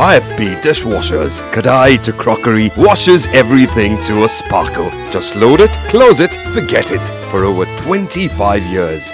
IFB dishwashers. Kadai to crockery washes everything to a sparkle. Just load it, close it, forget it. For over 25 years.